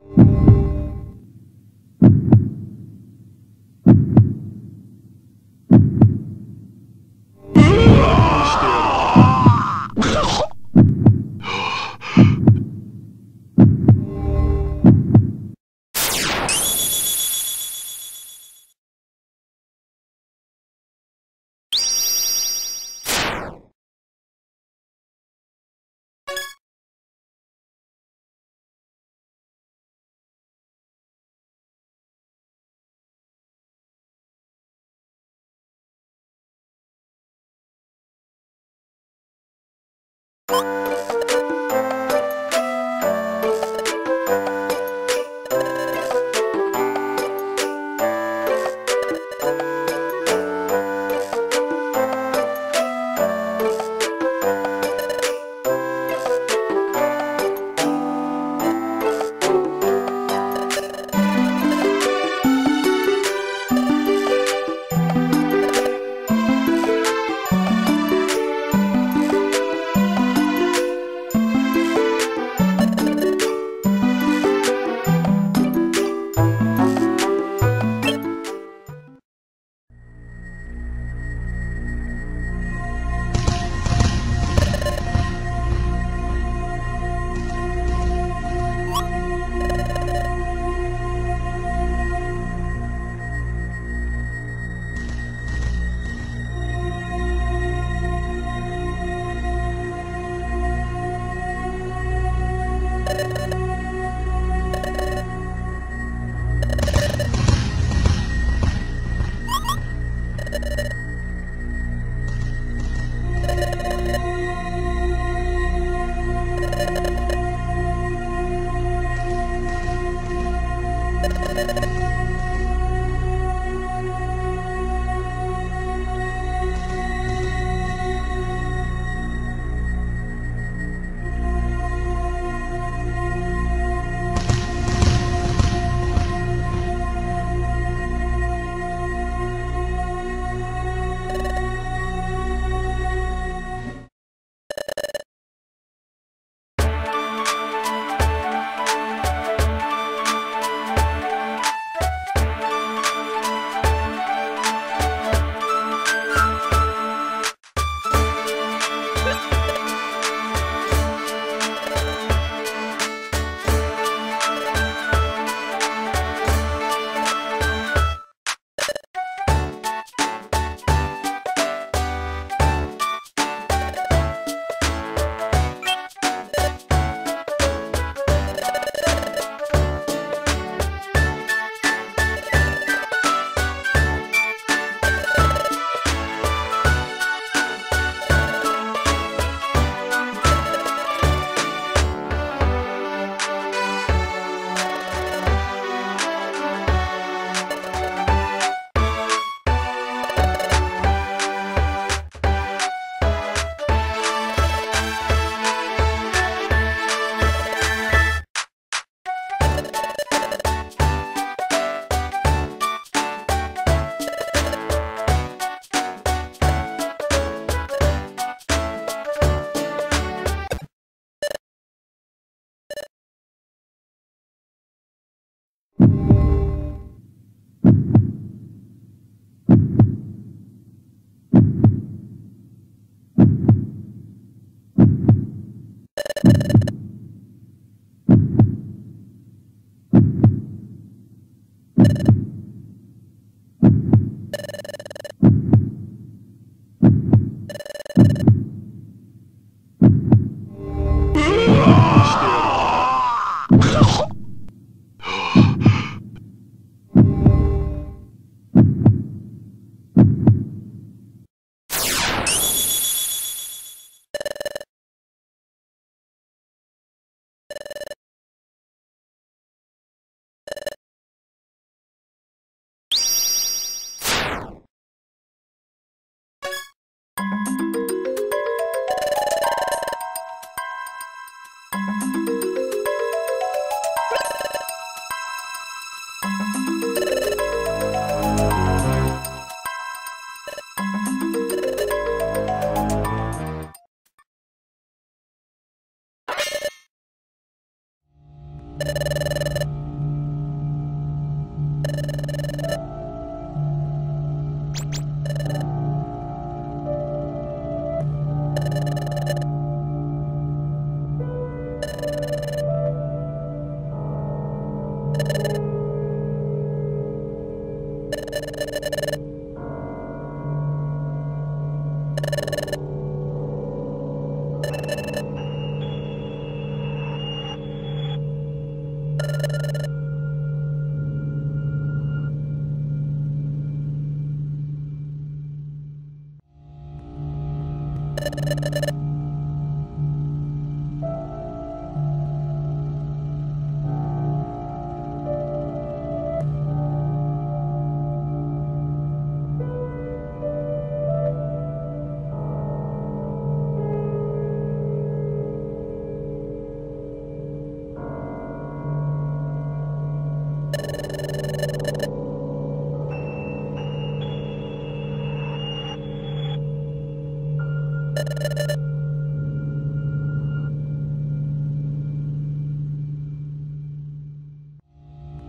you